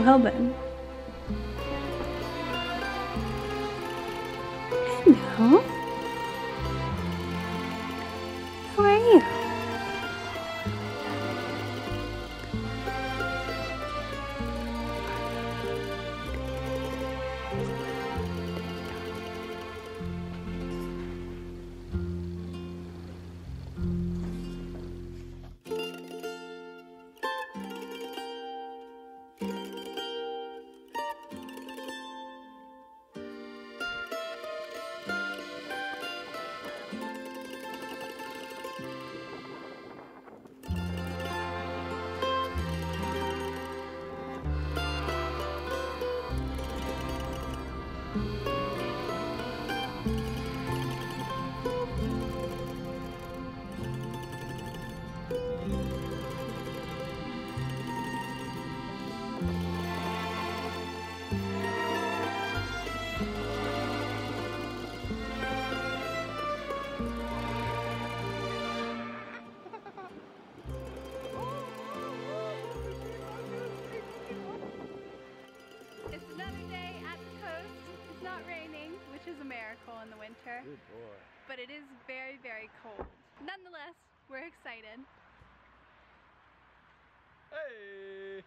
Well then. Hello. Winter, Good boy. but it is very, very cold. Nonetheless, we're excited. Hey!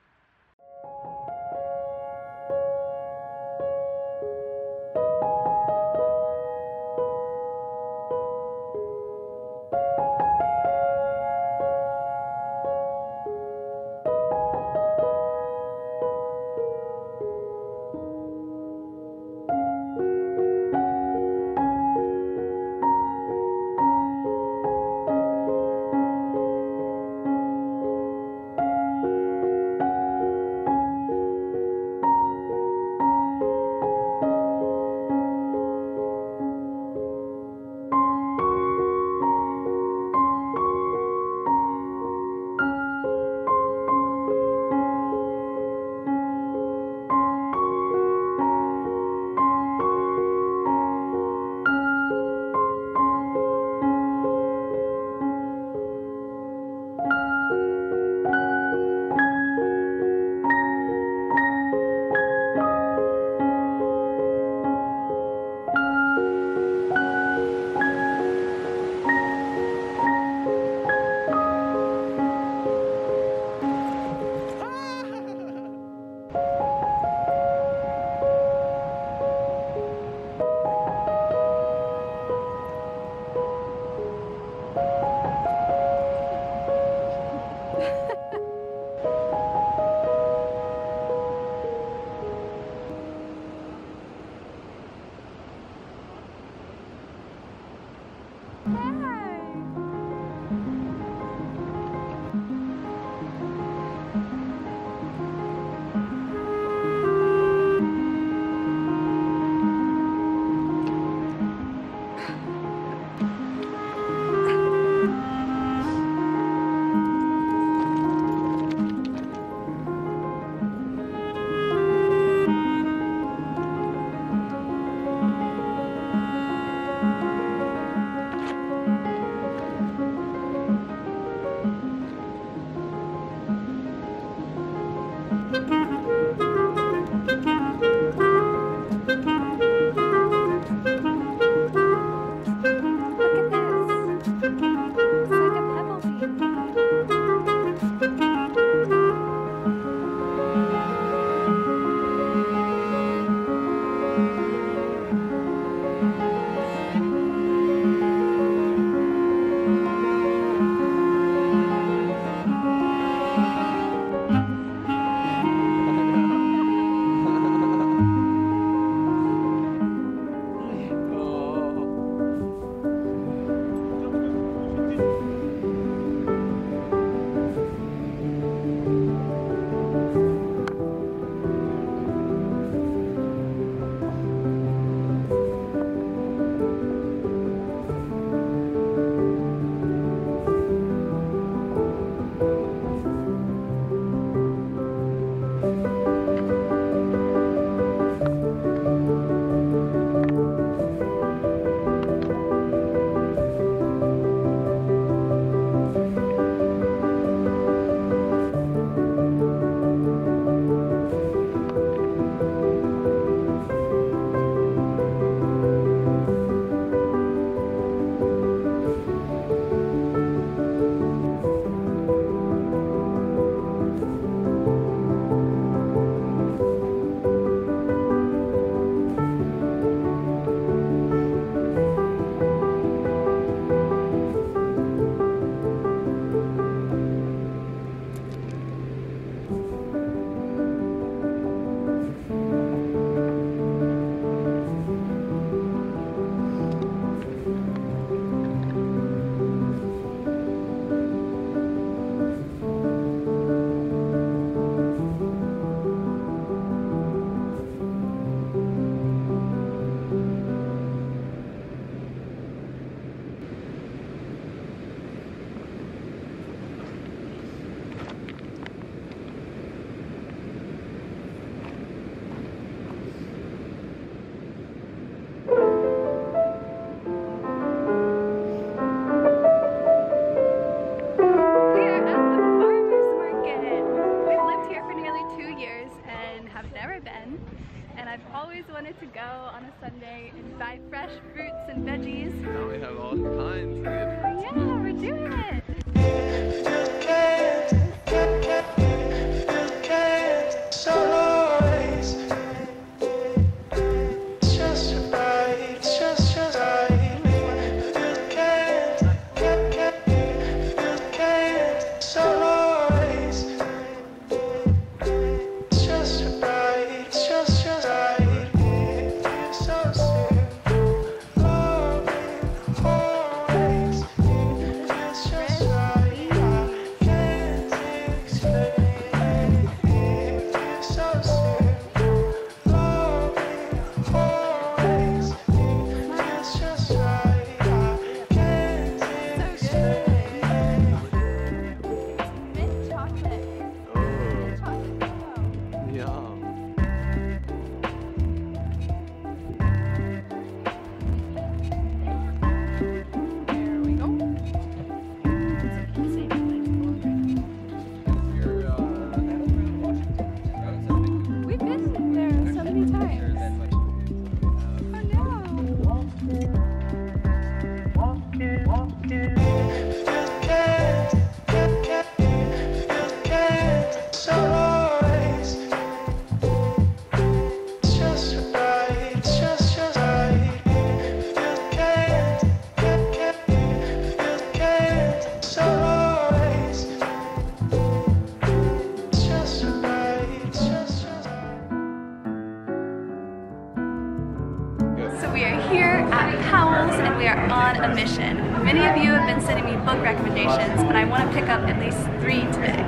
Recommendations and I want to pick up at least three today.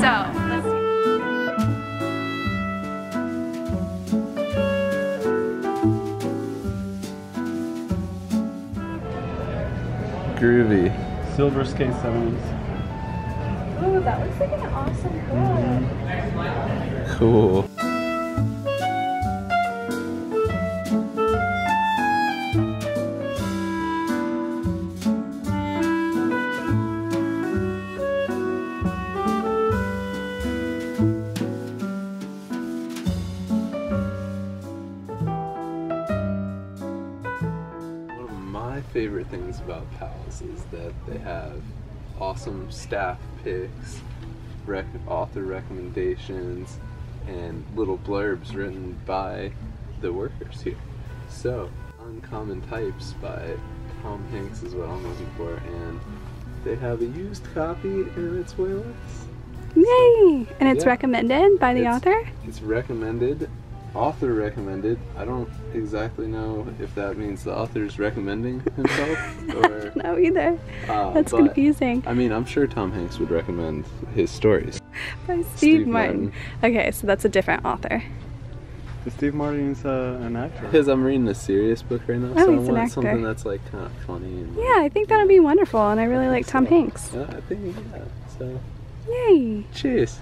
So let's see. Groovy. Silver Skate 70s. Ooh, that looks like an awesome mm-hmm. book. Cool. Favorite things about Powell's is that they have awesome staff picks, rec- author recommendations, and little blurbs written by the workers here. So, Uncommon Types by Tom Hanks is what I'm looking for, and they have a used copy, and it's way less. Yay! And it's Yeah. recommended by the It's- author? It's recommended, author recommended. I don't exactly know if that means the author's recommending himself or. No, either. Uh, That's but, confusing. I mean, I'm sure Tom Hanks would recommend his stories. By Steve, Steve Martin. Okay, so that's a different author. Steve Martin's uh, an actor. Because I'm reading a serious book right now, Oh, so I he's an want actor. something that's like kind of funny. And, Yeah, I think that'll be wonderful, and I really like Tom so, Hanks. Yeah, I think yeah. So, Yay! cheers.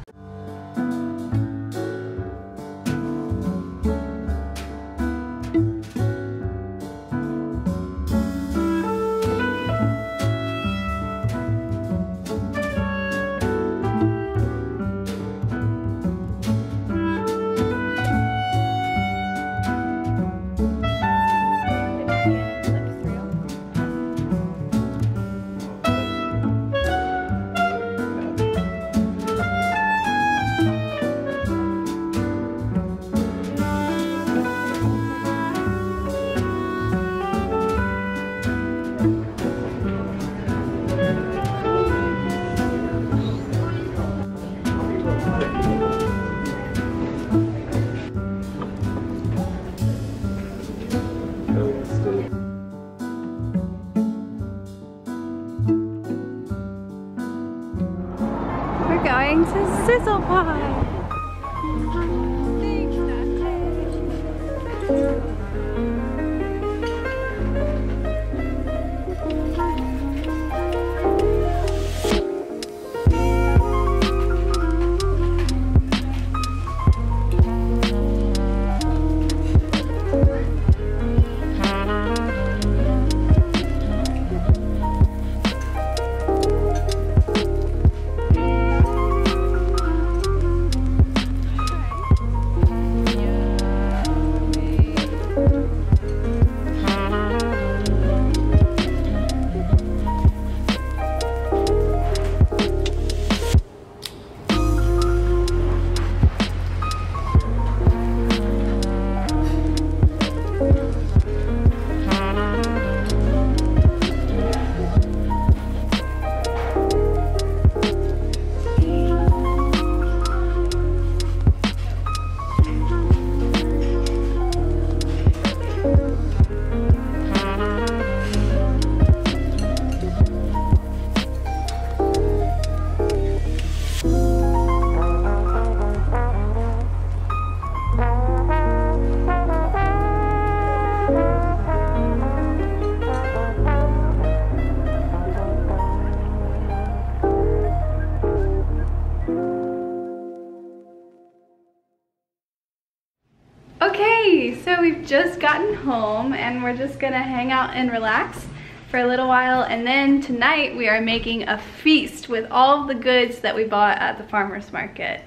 Just gotten home and we're just gonna hang out and relax for a little while and then tonight we are making a feast with all the goods that we bought at the farmer's market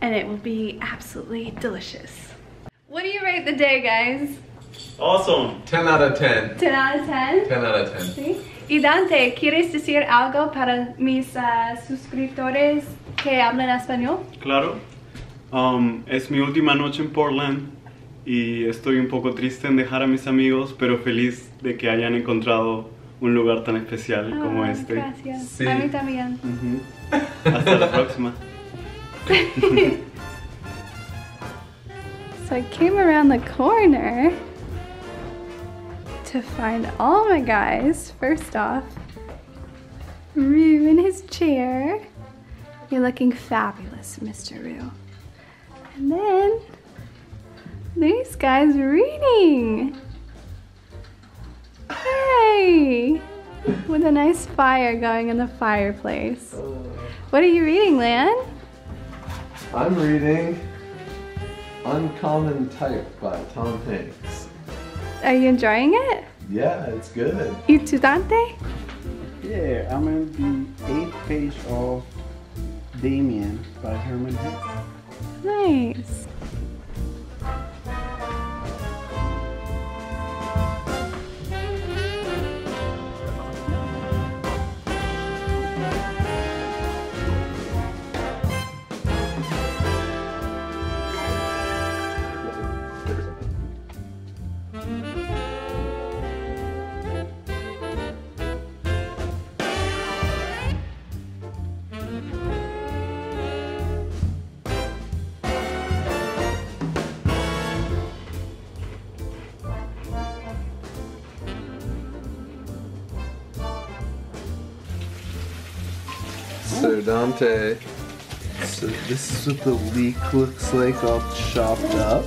and it will be absolutely delicious. What do you rate the day guys? Awesome. 10 out of 10. 10 out of 10? 10 out of 10. ¿Sí? Y Dante, ¿quieres decir algo para mis uh, suscriptores que hablan español? Claro. Um, es mi última noche en Portland y estoy un poco triste en dejar a mis amigos, pero feliz de que hayan encontrado un lugar tan especial como Ah, este. Gracias. Sí. A mí también. Ujú. Hasta la próxima. So I came around the corner to find all my guys. First off, Rue in his chair. You're looking fabulous, Mr. Rue. And then these guys reading. Hey! With a nice fire going in the fireplace. What are you reading, Lan? I'm reading Uncommon Type by Tom Hanks. Are you enjoying it? Yeah, it's good. Y tu Dante? Yeah, I'm in the eighth page of Demian by Hermann Hesse. Nice. So Dante, so this is what the leek looks like all chopped up.